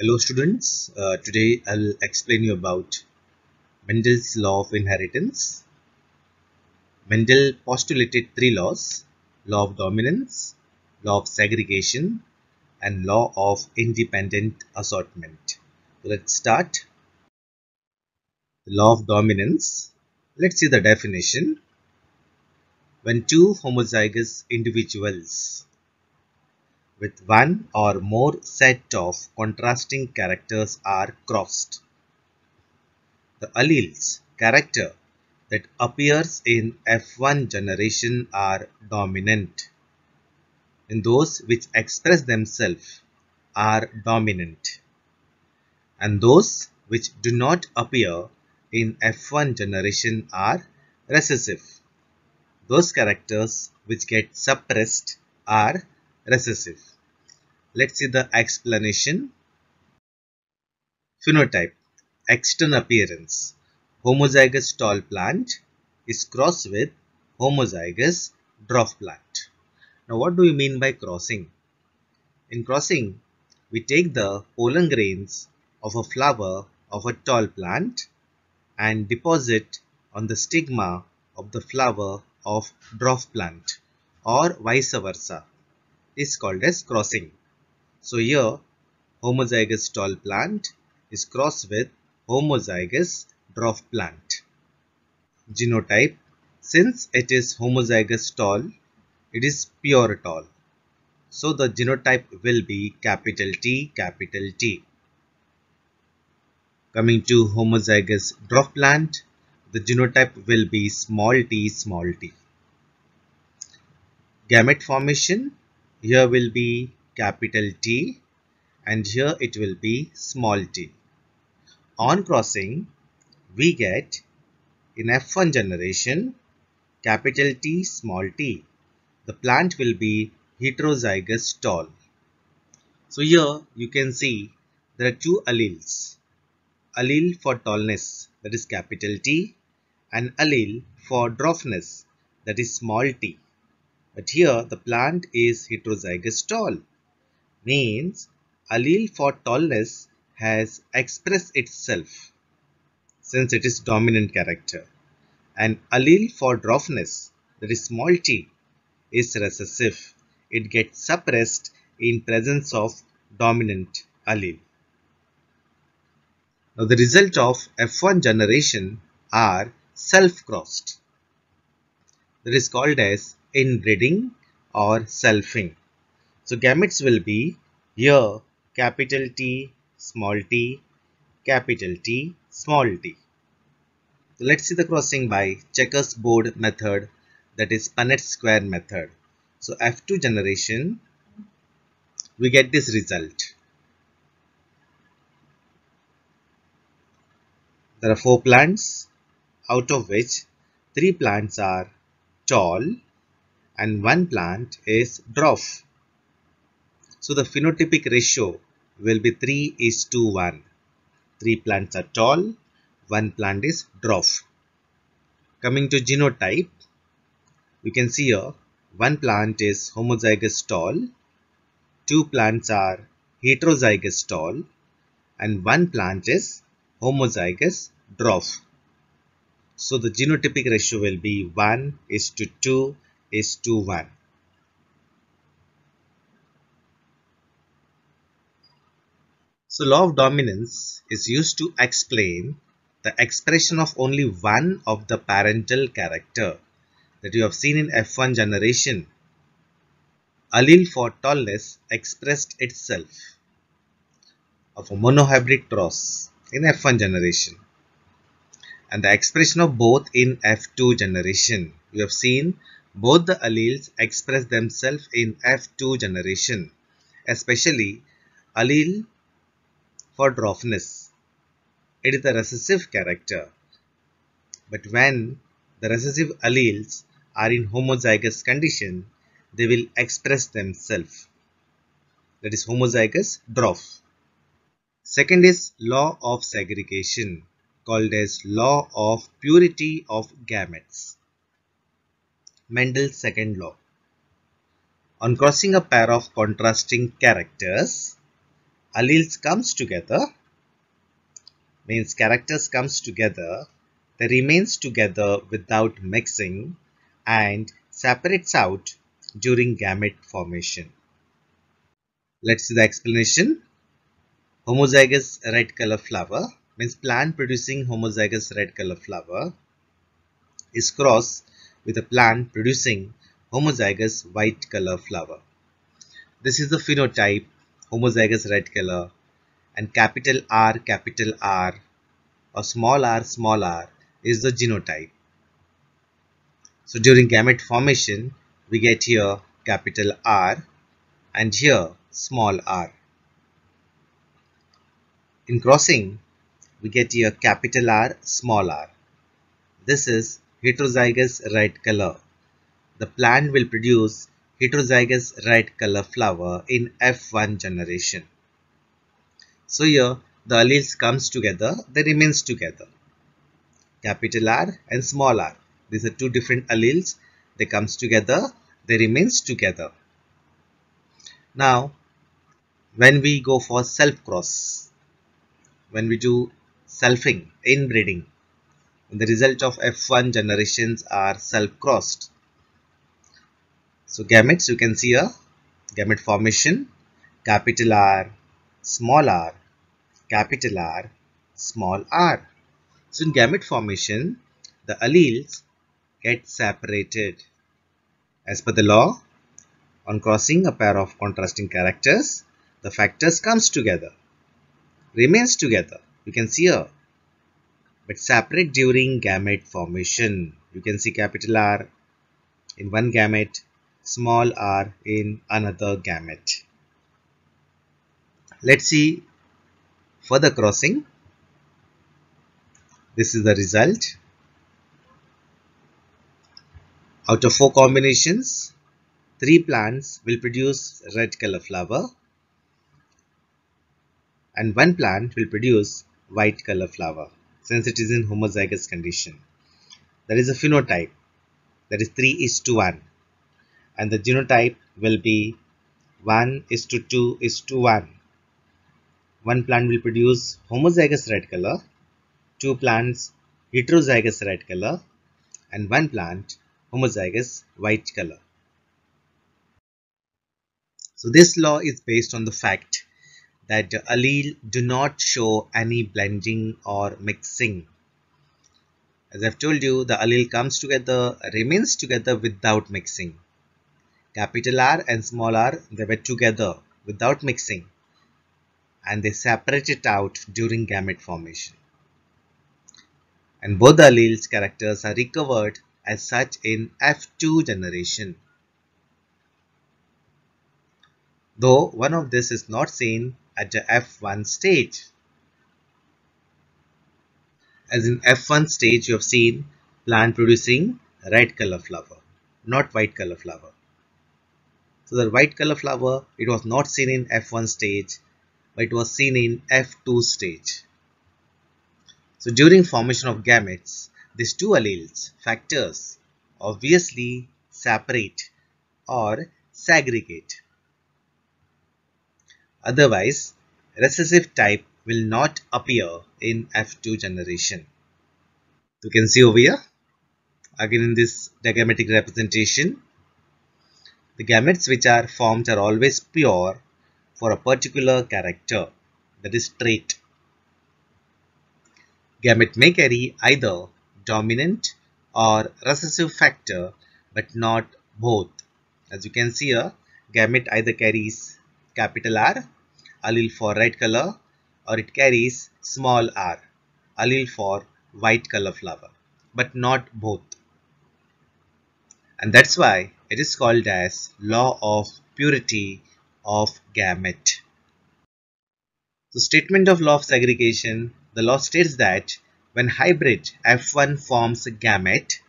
Hello students, uh, today I'll explain you about Mendel's law of inheritance. Mendel postulated three laws, law of dominance, law of segregation and law of independent assortment. So let's start. The law of dominance. Let's see the definition. When two homozygous individuals with one or more set of contrasting characters are crossed. The alleles character that appears in F1 generation are dominant and those which express themselves are dominant and those which do not appear in F1 generation are recessive. Those characters which get suppressed are recessive. Let's see the explanation. Phenotype External appearance Homozygous tall plant is crossed with homozygous dwarf plant. Now what do we mean by crossing? In crossing, we take the pollen grains of a flower of a tall plant and deposit on the stigma of the flower of dwarf plant or vice versa is called as crossing. So here homozygous tall plant is crossed with homozygous dwarf plant. Genotype Since it is homozygous tall, it is pure tall. So the genotype will be capital T, capital T. Coming to homozygous dwarf plant, the genotype will be small t, small t. Gamete formation here will be capital T and here it will be small t. On crossing, we get in F1 generation capital T small t. The plant will be heterozygous tall. So here you can see there are two alleles. Allele for tallness that is capital T and allele for dwarfness that is small t. But here the plant is heterozygous tall. Means allele for tallness has expressed itself since it is dominant character. And allele for dwarfness that is small t is recessive. It gets suppressed in presence of dominant allele. Now the result of F1 generation are self-crossed. That is called as inbreeding or selfing. So gametes will be here capital T, small t, capital T, small t. So let's see the crossing by checkers board method that is Punnett square method. So F2 generation we get this result. There are four plants out of which three plants are tall and one plant is dwarf. So the phenotypic ratio will be 3 is to 1. 3 plants are tall, 1 plant is dwarf. Coming to genotype, you can see here one plant is homozygous tall, two plants are heterozygous tall and one plant is homozygous dwarf. So the genotypic ratio will be 1 is to 2 is to 1. So law of dominance is used to explain the expression of only one of the parental character that you have seen in F1 generation. Allele for tallness expressed itself of a monohybrid cross in F1 generation and the expression of both in F2 generation. You have seen both the alleles express themselves in F2 generation, especially allele for dwarfness. It is a recessive character. But when the recessive alleles are in homozygous condition, they will express themselves. That is homozygous dwarf. Second is law of segregation called as law of purity of gametes. Mendel's second law. On crossing a pair of contrasting characters, alleles comes together means characters comes together they remains together without mixing and separates out during gamete formation. Let's see the explanation. Homozygous red color flower means plant producing homozygous red color flower is crossed with a plant producing homozygous white color flower. This is the phenotype homozygous red color and capital R capital R or small r small r is the genotype. So during gamete formation we get here capital R and here small r. In crossing we get here capital R small r. This is heterozygous red color. The plant will produce heterozygous red color flower in F1 generation. So here the alleles comes together, they remains together. Capital R and small r. These are two different alleles. They comes together, they remains together. Now, when we go for self-cross, when we do selfing, inbreeding, the result of F1 generations are self-crossed. So gametes you can see a gamete formation, capital R, small r, capital R, small r. So in gamete formation, the alleles get separated. As per the law, on crossing a pair of contrasting characters, the factors comes together, remains together. You can see here, but separate during gamete formation. You can see capital R in one gamete, small r in another gamete. Let's see further crossing. This is the result. Out of four combinations, three plants will produce red color flower and one plant will produce white color flower since it is in homozygous condition. There is a phenotype that is 3 is to 1 and the genotype will be 1 is to 2 is to 1 one plant will produce homozygous red color, two plants heterozygous red color, and one plant homozygous white color. So this law is based on the fact that allele do not show any blending or mixing. As I've told you, the allele comes together, remains together without mixing. Capital R and small r, they were together without mixing and they separate it out during gamete formation. And both the alleles characters are recovered as such in F2 generation. Though one of this is not seen at the F1 stage. As in F1 stage you have seen plant producing red color flower, not white color flower. So the white color flower, it was not seen in F1 stage but it was seen in F2 stage. So during formation of gametes, these two alleles, factors, obviously separate or segregate. Otherwise, recessive type will not appear in F2 generation. You can see over here, again in this diagrammatic representation, the gametes which are formed are always pure for a particular character that is trait. Gamete may carry either dominant or recessive factor but not both. As you can see here, gamete either carries capital R, allele for red color or it carries small r, allele for white color flower but not both. And that's why it is called as law of purity of gamete. The statement of law of segregation, the law states that when hybrid F1 forms a gamete,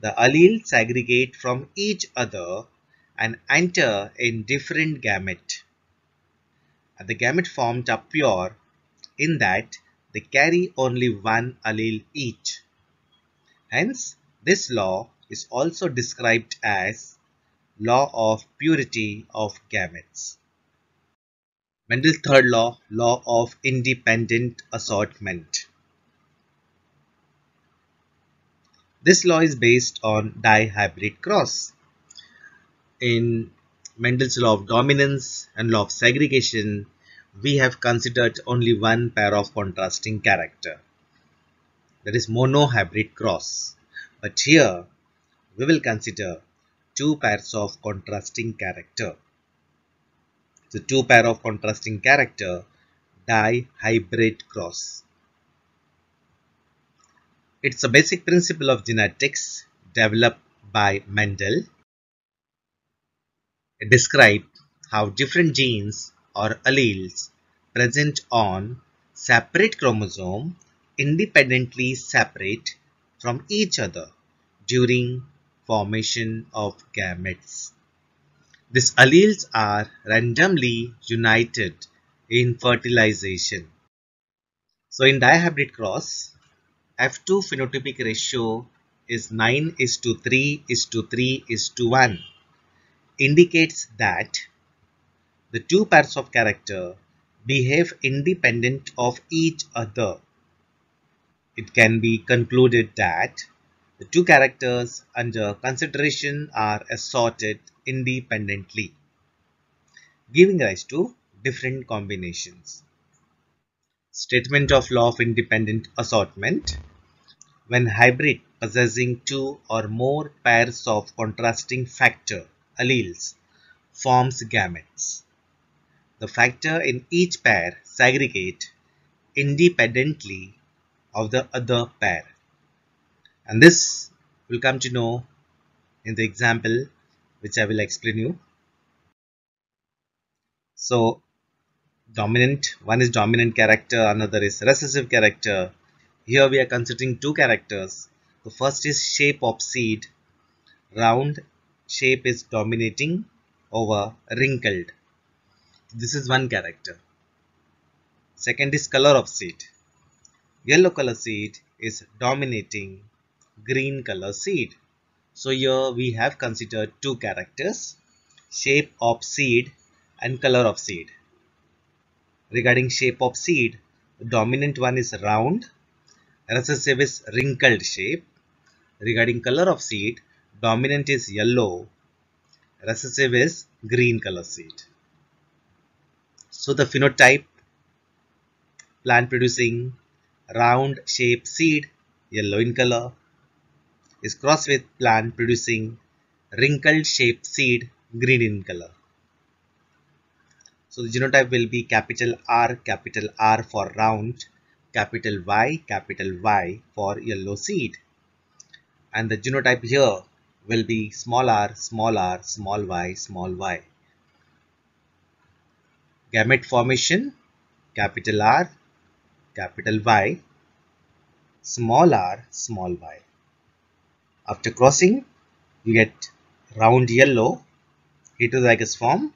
the alleles segregate from each other and enter in different gamete. And uh, the gamete formed are pure in that they carry only one allele each. Hence, this law is also described as law of purity of gametes. Mendel's third law, law of independent assortment. This law is based on dihybrid cross. In Mendel's law of dominance and law of segregation, we have considered only one pair of contrasting character, that is monohybrid cross. But here, we will consider two pairs of contrasting character. The two pair of contrasting character dihybrid cross. It's a basic principle of genetics developed by Mendel. It describes how different genes or alleles present on separate chromosome independently separate from each other during formation of gametes. These alleles are randomly united in fertilization. So in dihybrid cross, F2 phenotypic ratio is 9 is to 3 is to 3 is to 1 indicates that the two pairs of character behave independent of each other. It can be concluded that the two characters under consideration are assorted independently, giving rise to different combinations. Statement of law of independent assortment. When hybrid possessing two or more pairs of contrasting factor alleles forms gametes, the factor in each pair segregate independently of the other pair. And this will come to know in the example which I will explain you. So dominant, one is dominant character, another is recessive character. Here we are considering two characters. The first is shape of seed. Round shape is dominating over wrinkled. This is one character. Second is color of seed. Yellow color seed is dominating green color seed. So here we have considered two characters, shape of seed and color of seed. Regarding shape of seed, dominant one is round, recessive is wrinkled shape. Regarding color of seed, dominant is yellow, recessive is green color seed. So the phenotype, plant producing round shape seed, yellow in color, is crossed with plant producing wrinkled shaped seed green in color. So the genotype will be capital R, capital R for round, capital Y, capital Y for yellow seed. And the genotype here will be small r, small r, small y, small y. Gamete formation, capital R, capital Y, small r, small y. After crossing, you get round yellow heterozygous form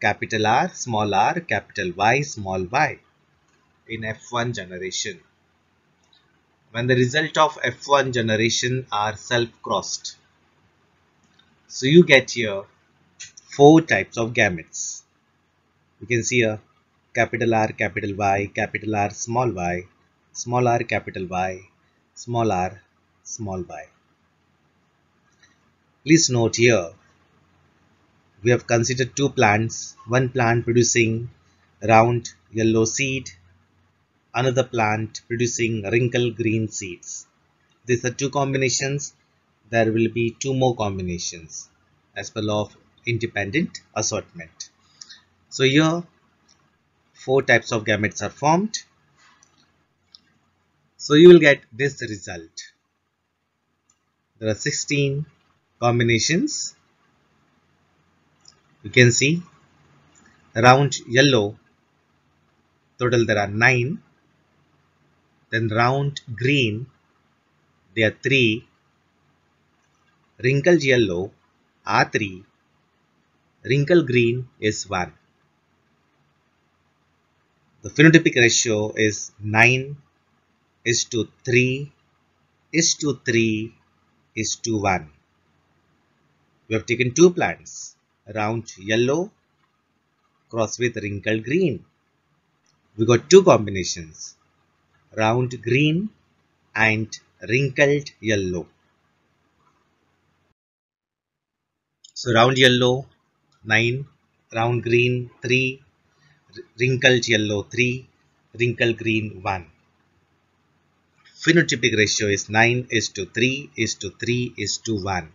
capital R, small r, capital Y, small y in F1 generation. When the result of F1 generation are self-crossed. So you get here four types of gametes. You can see a capital R, capital Y, capital R, small y, small r, capital Y, small r, small y. Please note here, we have considered two plants, one plant producing round yellow seed, another plant producing wrinkled green seeds. These are two combinations. There will be two more combinations as per law of independent assortment. So here four types of gametes are formed. So you will get this result. There are 16 combinations you can see round yellow total there are 9 then round green there are 3 wrinkled yellow R3, wrinkled green is 1 the phenotypic ratio is 9 is to 3 is to 3 is to 1 we have taken two plants, round yellow, cross with wrinkled green. We got two combinations, round green and wrinkled yellow. So round yellow 9, round green 3, wrinkled yellow 3, wrinkled green 1. Phenotypic ratio is 9 is to 3 is to 3 is to 1.